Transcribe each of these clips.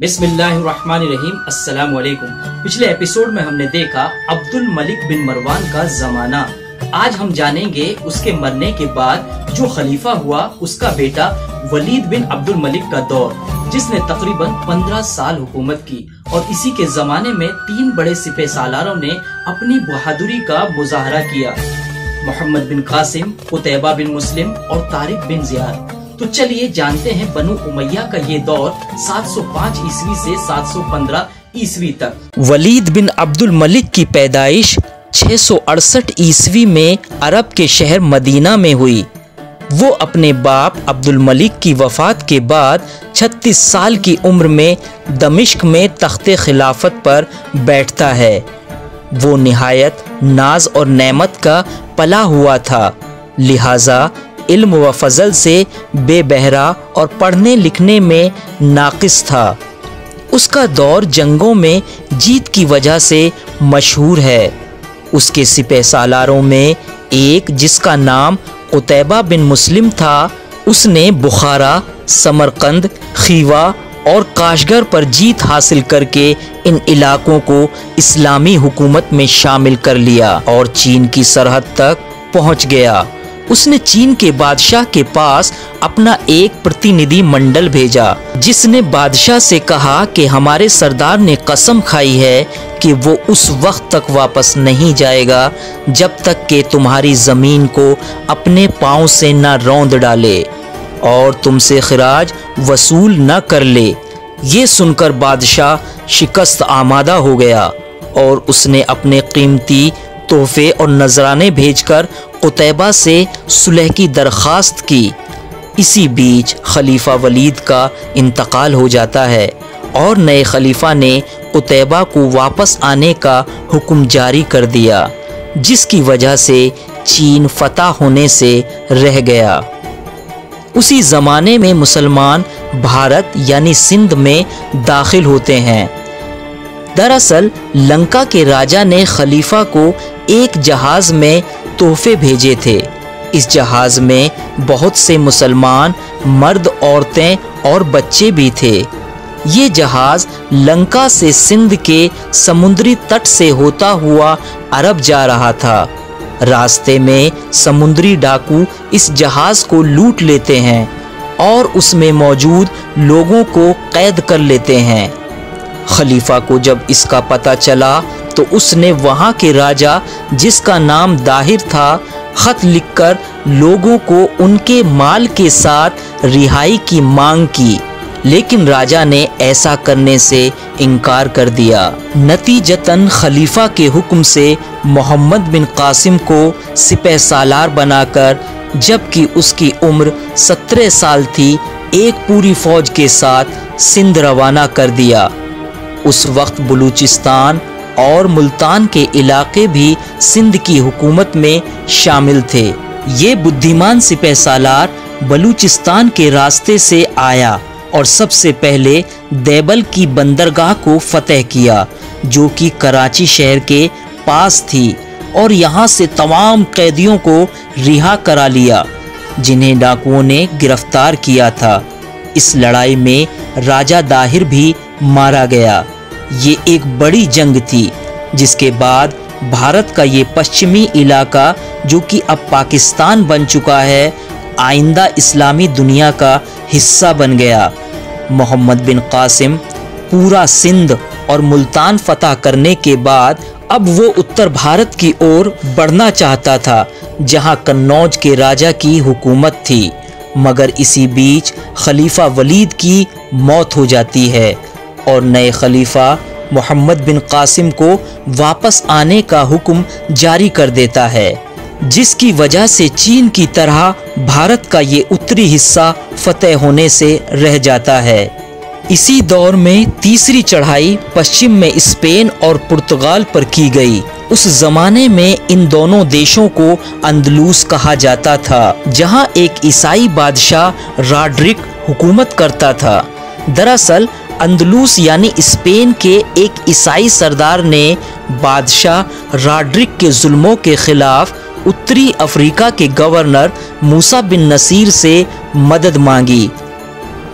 बिस्मिल्लाहिर्रहमानिर्रहीम। अस्सलाम वालेकुम पिछले एपिसोड में हमने देखा अब्दुल मलिक बिन मरवान का जमाना। आज हम जानेंगे उसके मरने के बाद जो खलीफा हुआ, उसका बेटा वलीद बिन अब्दुल मलिक का दौर, जिसने तकरीबन 15 साल हुकूमत की। और इसी के जमाने में तीन बड़े सिपह सालारों ने अपनी बहादुरी का मुजाहरा किया। मोहम्मद बिन कासिम उतैबा बिन मुस्लिम और तारिक बिन जियाद। तो चलिए जानते हैं बनु उमैया का ये दौर 705 ईस्वी से 715 ईस्वी तक। वलीद बिन अब्दुल मलिक की पैदाइश छह ईस्वी में अरब के शहर मदीना में हुई। वो अपने बाप अब्दुल मलिक की वफात के बाद 36 साल की उम्र में दमिश्क में तख्त खिलाफत पर बैठता है। वो निहायत नाज और नेमत का पला हुआ था। लिहाजा इल्म व फजल से बेबहरा और पढ़ने लिखने में नाकिस था। उसका दौर जंगों में जीत की वजह से मशहूर है। उसके सिपह सालारों में एक, जिसका नाम उतैबा बिन मुस्लिम था, उसने बुखारा, समरकंद, खीवा और काशगर पर जीत हासिल करके इन इलाकों को इस्लामी हुकूमत में शामिल कर लिया और चीन की सरहद तक पहुँच गया। उसने चीन के बादशाह के पास अपना एक प्रतिनिधि मंडल भेजा, जिसने बादशाह से कहा कि हमारे सरदार ने कसम खाई है कि वो उस वक्त तक वापस नहीं जाएगा, जब तक कि तुम्हारी ज़मीन को अपने पाँव से न रौंद डाले और तुमसे खराज वसूल न कर ले। ये सुनकर बादशाह शिकस्त आमादा हो गया और उसने अपने कीमती तोहफे और नजराने भेजकर कुतैबा से सुलह की दरख्वास्त की। इसी बीच खलीफा वलीद का इंतकाल हो जाता है और नए खलीफा ने कुतैबा को वापस आने का हुक्म जारी कर दिया, जिसकी वजह से चीन फतह होने से रह गया। उसी ज़माने में मुसलमान भारत यानी सिंध में दाखिल होते हैं। दरअसल, लंका के राजा ने खलीफा को एक जहाज़ में तोहफे भेजे थे। इस जहाज़ में बहुत से मुसलमान, मर्द औरतें और बच्चे भी थे। ये जहाज़ लंका से सिंध के समुद्री तट से होता हुआ अरब जा रहा था। रास्ते में समुद्री डाकू इस जहाज़ को लूट लेते हैं और उसमें मौजूद लोगों को कैद कर लेते हैं। खलीफा को जब इसका पता चला तो उसने वहाँ के राजा, जिसका नाम दाहिर था, खत लिखकर लोगों को उनके माल के साथ रिहाई की मांग की। लेकिन राजा ने ऐसा करने से इनकार कर दिया। नतीजतन खलीफा के हुक्म से मोहम्मद बिन कासिम को सिपह सालार बनाकर, जबकि उसकी उम्र सत्रह साल थी, एक पूरी फौज के साथ सिंध रवाना कर दिया। उस वक्त बलूचिस्तान और मुल्तान के इलाके भी सिंध की हुकूमत में शामिल थे। ये बुद्धिमान सिपह सालार बलूचिस्तान के रास्ते से आया और सबसे पहले देबल की बंदरगाह को फतेह किया, जो कि कराची शहर के पास थी और यहाँ से तमाम कैदियों को रिहा करा लिया, जिन्हें डाकुओं ने गिरफ़्तार किया था। इस लड़ाई में राजा दाहिर भी मारा गया। ये एक बड़ी जंग थी, जिसके बाद भारत का ये पश्चिमी इलाका, जो कि अब पाकिस्तान बन चुका है, आइंदा इस्लामी दुनिया का हिस्सा बन गया। मोहम्मद बिन कासिम पूरा सिंध और मुल्तान फतह करने के बाद अब वो उत्तर भारत की ओर बढ़ना चाहता था, जहाँ कन्नौज के राजा की हुकूमत थी। मगर इसी बीच खलीफा वलीद की मौत हो जाती है। और नए खलीफा मोहम्मद बिन कासिम को वापस आने का हुक्म जारी कर देता है, जिसकी वजह से चीन की तरह भारत का ये उत्तरी हिस्सा फतेह होने से रह जाता है। इसी दौर में तीसरी चढ़ाई पश्चिम में स्पेन और पुर्तगाल पर की गई। उस जमाने में इन दोनों देशों को अंदलूस कहा जाता था, जहाँ एक ईसाई बादशाह राड्रिक हुकूमत करता था। दरअसल अंदलूस यानी स्पेन के एक ईसाई सरदार ने बादशाह राड्रिक के जुल्मों के खिलाफ उत्तरी अफ्रीका के गवर्नर मूसा बिन नसीर से मदद मांगी।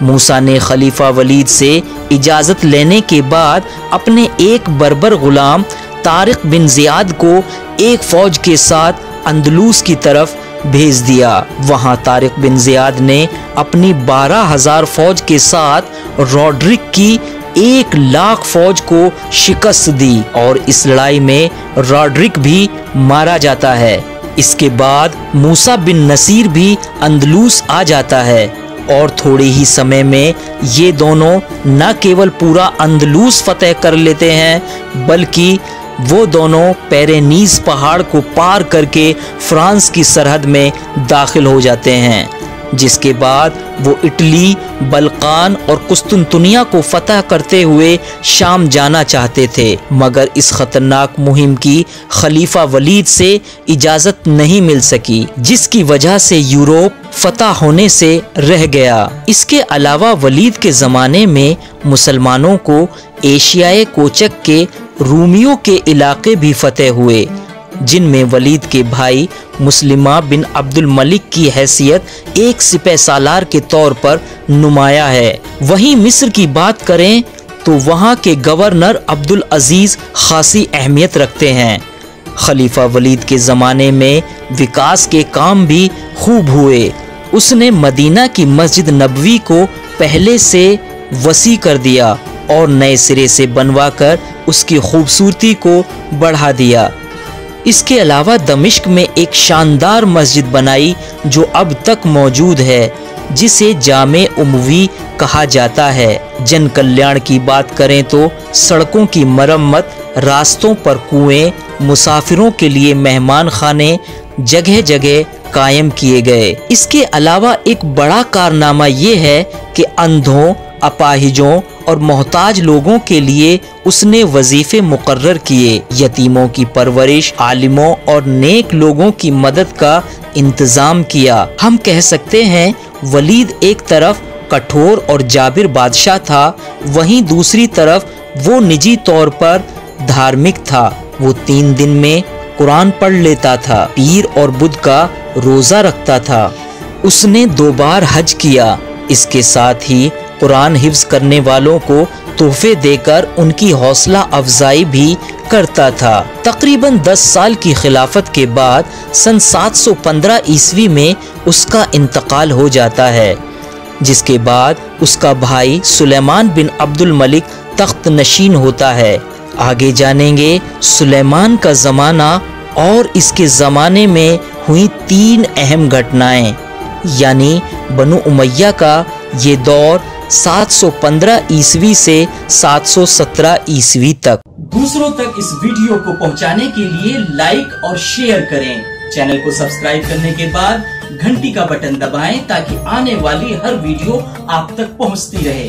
मूसा ने खलीफा वलीद से इजाज़त लेने के बाद अपने एक बर्बर गुलाम तारिक बिन जियाद को एक फौज के साथ अंदलूस की तरफ़ भेज दिया। वहाँ तारिक बिन जियाद ने अपनी बारह हज़ार फौज के साथ रॉड्रिक की एक लाख फौज को शिकस्त दी और इस लड़ाई में रॉड्रिक भी मारा जाता है। इसके बाद मूसा बिन नसीर भी अंदलूस आ जाता है और थोड़े ही समय में ये दोनों न केवल पूरा अंदलूस फतेह कर लेते हैं, बल्कि वो दोनों पेरेनीस पहाड़ को पार करके फ्रांस की सरहद में दाखिल हो जाते हैं। जिसके बाद वो इटली, बलकान और कुस्तुनतुनिया को फतह करते हुए शाम जाना चाहते थे। मगर इस खतरनाक मुहिम की खलीफा वलीद से इजाज़त नहीं मिल सकी, जिसकी वजह से यूरोप फतह होने से रह गया। इसके अलावा वलीद के ज़माने में मुसलमानों को एशियाई कोचक के रूमियों के इलाके भी फतेह हुए। जिनमें वलीद के भाई मुस्लिमा बिन अब्दुल मलिक की हैसियत एक सिपह सालार के तौर पर नुमाया है। वहीं मिस्र की बात करें तो वहाँ के गवर्नर अब्दुल अज़ीज़ खासी अहमियत रखते हैं। खलीफा वलीद के ज़माने में विकास के काम भी खूब हुए। उसने मदीना की मस्जिद नबवी को पहले से वसी कर दिया और नए सिरे से बनवाकर उसकी खूबसूरती को बढ़ा दिया। इसके अलावा दमिश्क में एक शानदार मस्जिद बनाई, जो अब तक मौजूद है, जिसे जामे उमवी कहा जाता है। जन कल्याण की बात करें तो सड़कों की मरम्मत, रास्तों पर कुएँ, मुसाफिरों के लिए मेहमान खाने जगह जगह कायम किए गए। इसके अलावा एक बड़ा कारनामा ये है कि अंधों अपाहिजों और मोहताज लोगों के लिए उसने वजीफे मुकर्र किए। यतीमों की परवरिश, आलिमों और नेक लोगों की मदद का इंतज़ाम किया। हम कह सकते हैं, वलीद एक तरफ़ कठोर और जाबिर बादशाह था, वहीं दूसरी तरफ़ वो निजी तौर पर धार्मिक था। वो तीन दिन में कुरान पढ़ लेता था, पीर और बुद्ध का रोज़ा रखता था। उसने दो बार हज किया। इसके साथ ही कुरान हिफ्ज करने वालों को तोहफे देकर उनकी हौसला अफजाई भी करता था। तकरीबन 10 साल की खिलाफत के बाद सन 715 ईस्वी में उसका इंतकाल हो जाता है, जिसके बाद उसका भाई सुलेमान बिन अब्दुल मलिक तख्त नशीन होता है। आगे जानेंगे, सुलेमान का ज़माना और इसके ज़माने में हुई तीन अहम घटनाएँ, यानी बनु उमैया का ये दौर 715 ईस्वी से 717 ईसवी तक। दूसरों तक इस वीडियो को पहुँचाने के लिए लाइक और शेयर करें। चैनल को सब्सक्राइब करने के बाद घंटी का बटन दबाएँ ताकि आने वाली हर वीडियो आप तक पहुँचती रहे।